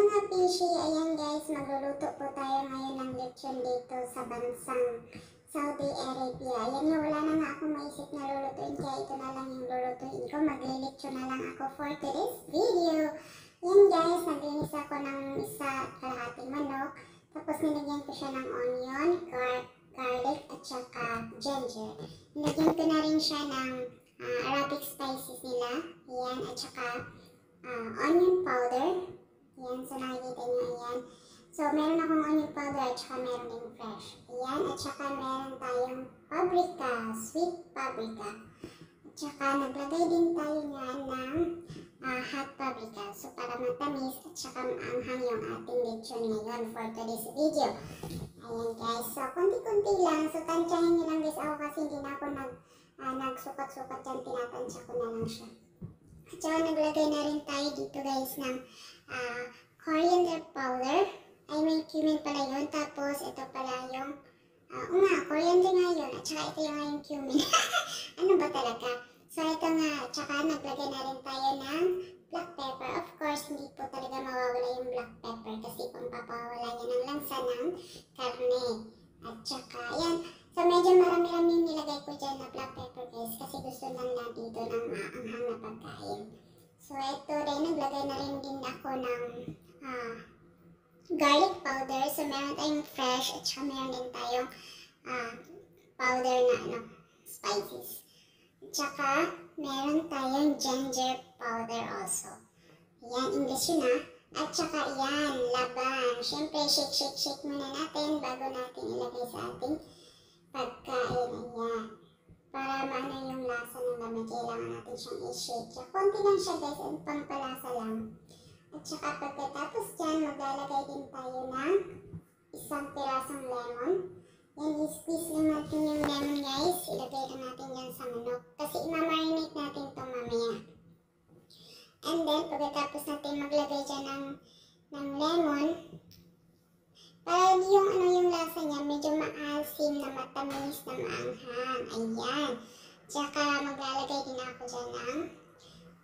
mga pishi, ayan guys, magluluto po tayo ngayon ng lechon dito sa bansang Saudi Arabia. Ayan nga, wala na nga akong maisip na lulutuin, kaya ito na lang yung lulutuin ko. Maglilechon na lang ako for today's video. Ayan guys, naglinis ako ng isa kalahating manok. Tapos nilagyan ko siya ng onion, gar garlic, at saka ginger. Nilagyan ko na rin siya ng ah, Arabic spices nila. Ayan, at saka ah, onion powder. Ayan, so nakikita nyo, ayan. So, meron akong onion powder at saka meron din fresh. Ayan, at saka meron tayong paprika, sweet paprika. At saka naglagay din tayo nga ng ah, hot paprika. So, para matamis at saka maanghang yung ating lechon ngayon for today's video. Ayan guys, so konti-konti lang. So, tansyahin nyo lang guys ako kasi hindi na ako nag, ah, nagsukat-sukat yan. Tinatansya ko na lang siya. At saka naglagay na rin tayo dito guys ng ah, coriander powder. Ay, may cumin pala yun. Tapos, ito pala yung, oo nga, coriander nga yun. At saka ito yung nga yung cumin. ano ba talaga? So, ito nga, at saka naglagay na rin tayo ng black pepper. Of course, hindi po talaga mawawala yung black pepper kasi pampapawala yan ng lansa ng karne. At saka, yan. So, medyo marami-rami nilagay ko dyan na black pepper guys kasi gusto lang natin ito ng maanghang na pagkain. So, ito rin, naglagay na rin din ako ng ah, garlic powder. So, meron tayong fresh at saka meron din tayong ah, powder na ano, spices. At saka, meron tayong ginger powder also. Yan, English yun ah. At saka yan, laban. Siyempre, shake, shake, shake muna natin bago natin ilagay sa ating pagkain. Ayan. Para maano yung lasa ng laman, kailangan natin siyang i-shake. So, konti lang siya guys, and pampalasa lang. At saka pagkatapos dyan, maglalagay din tayo ng isang pirasong lemon. Yan, i-squeeze lang natin yung lemon guys. Ilagay lang natin yan sa manok. Kasi imamarinate natin ito mamaya. And then, pagkatapos natin maglagay dyan ng, ng lemon, para yung ano yung lasa niya, medyo maasim na matamis na maanghang. Ayan. Tsaka maglalagay din ako dyan ng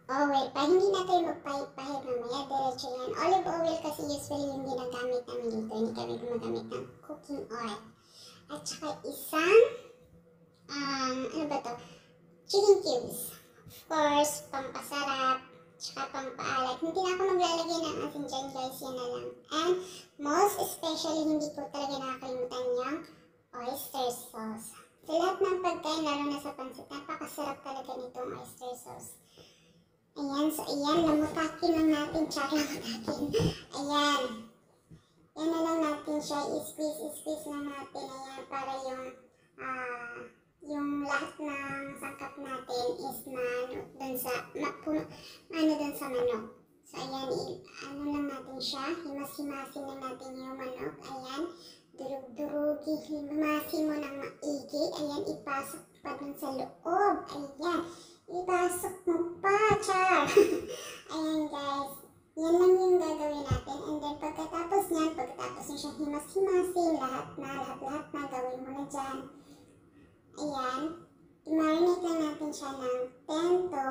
oil. Pa hindi natin magpahit-pahit mamaya, diretso yan. Olive oil kasi usually yung ginagamit namin dito. Hindi kami gumagamit ng cooking oil. At saka isang, um, ano ba to? Chicken cubes. Of course, pampasarap, tsaka pampaalat. Hindi na ako maglalagay ng asin dyan guys, yan na lang. And most especially, hindi ko talaga nakakalimutan yung oyster sauce. Sa lahat ng pagkain, lalo na sa pansit, napakasarap talaga nitong oyster sauce. Ayan, so ayan, lamutakin lang natin, tsaka lamutakin. Ayan. Yan na lang natin siya, i-squeeze, i-squeeze lang natin. Ayan, para yung, ah, yung lahat ng sangkap natin is na dun sa, mapuno, ano dun sa manok. So, ayan, i- ano lang natin siya, himas-himasin lang natin yung manok. Ayan, durug-durugi, himasin mo ng maigi. Ayan, ipasok pa dun sa loob. Ayan, ipasok mo pa, char. ayan, guys. Yan lang yung gagawin natin. And then, pagkatapos niyan, pagkatapos niya siya himas-himasin, lahat na, lahat-lahat na, gawin mo na dyan. Ayan, i-marinate lang natin siya ng 10 to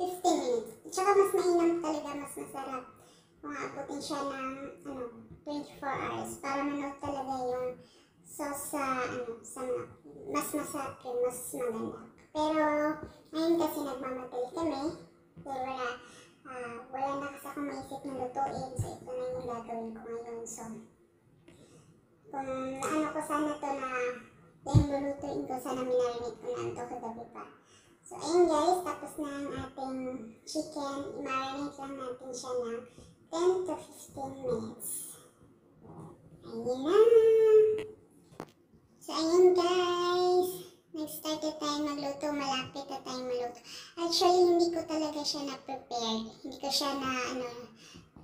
15 minutes. Tsaka mas mainam talaga, mas masarap aabutin siya ng ano, 24 hours para manood talaga yung sauce sa, ano, sa. Mas masarap yun, mas maganda. Pero, ngayon kasi nagmamadali kami. Dahil wala, ah, wala na kasi akong maisip na lutuin. So, ito na yung gagawin ko ngayon. So, kung ano ko sana to na yung lulutuin ko, sana minarinate ko na ito kagabi pa. So, ayun guys, tapos na ang ating chicken. I-marinate lang natin siya ng 10 to 15 minutes. Ayun na. So, ayun guys. Nag-start na tayo magluto. Malapit na tayo magluto. Actually, hindi ko talaga siya na-prepare. Hindi ko siya na, ano,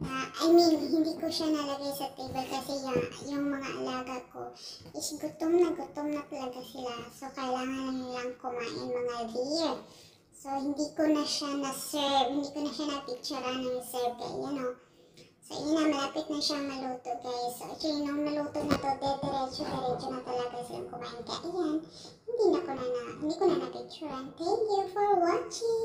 na, I mean, hindi ko siya nalagay sa table kasi yung, yung mga alaga ko is gutom na gutom na talaga sila. So, kailangan lang nilang kumain mga deer. So, hindi ko na siya na-serve. Hindi ko na siya na-picturean ng serve. Kaya, you know, So, yun na, malapit na siyang maluto, guys. So, actually, nung naluto na to, diretso-diretso na talaga silang kumain. Kaya, ayan, hindi na ko na na, hindi ko na na-picturean. Thank you for watching!